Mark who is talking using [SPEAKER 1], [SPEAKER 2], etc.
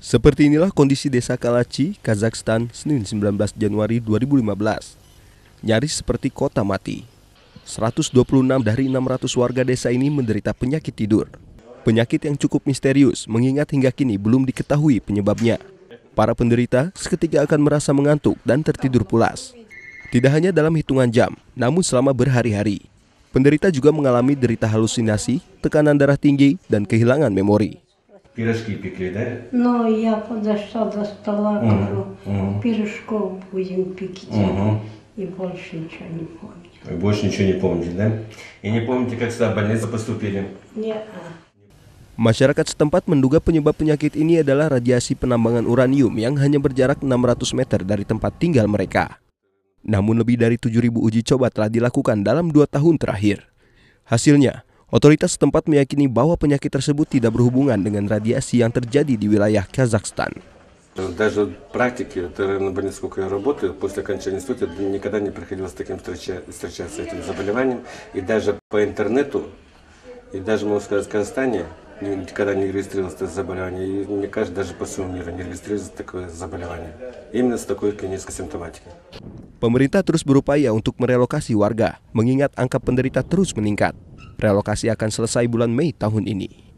[SPEAKER 1] Seperti inilah kondisi desa Kalachi, Kazakhstan, Senin 19 Januari 2015. Nyaris seperti kota mati. 126 dari 600 warga desa ini menderita penyakit tidur. Penyakit yang cukup misterius mengingat hingga kini belum diketahui penyebabnya. Para penderita seketika akan merasa mengantuk dan tertidur pulas. Tidak hanya dalam hitungan jam, namun selama berhari-hari. Penderita juga mengalami derita halusinasi, tekanan darah tinggi, dan kehilangan memori.
[SPEAKER 2] Пирожки пекли, да?
[SPEAKER 3] Но я подошла до стола, говорю, пирожков будем пекти. И больше ничего не помню.
[SPEAKER 2] Вы больше ничего не помните, да? И не помните, как сюда в больницу поступили?
[SPEAKER 3] Не,
[SPEAKER 1] Masyarakat setempat menduga penyebab penyakit ini adalah radiasi penambangan uranium yang hanya berjarak 600 meter dari tempat tinggal mereka. Namun lebih dari 7.000 uji coba telah dilakukan dalam dua tahun terakhir. Hasilnya, otoritas setempat meyakini bahwa penyakit tersebut tidak berhubungan dengan radiasi yang terjadi di wilayah Kazakhstan.
[SPEAKER 2] Даже в практике, это на больнице, сколько я работаю, после окончания института никогда не приходилось с таким встреча, встречаться с этим заболеванием. И даже по интернету, и даже, можно сказать, в Казахстане никогда не регистрировалось это заболевание. И мне кажется, даже по всему миру не регистрируется такое заболевание. Именно с такой клинической симптоматикой.
[SPEAKER 1] Pemerintah terus berupaya untuk merelokasi warga, mengingat angka penderita terus meningkat. Relokasi akan selesai bulan Mei tahun ini.